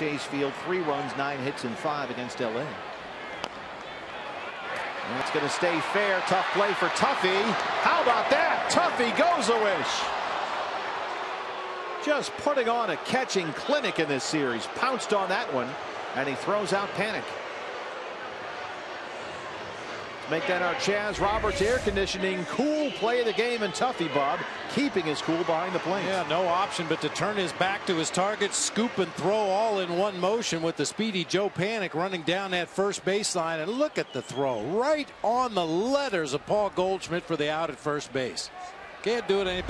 Chase Field. Three runs, nine hits, and five against LA. That's going to stay fair. Tough play for Tuffy. How about that? Tuffy Gosewisch. Just putting on a catching clinic in this series. Pounced on that one, and he throws out Panik. Make that our Chas Roberts air conditioning cool play of the game and Tuffy Bob keeping his cool behind the plate. Yeah, no option but to turn his back to his target, scoop and throw all in one motion with the speedy Joe Panik running down that first baseline. And look at the throw right on the letters of Paul Goldschmidt for the out at first base. Can't do it any better.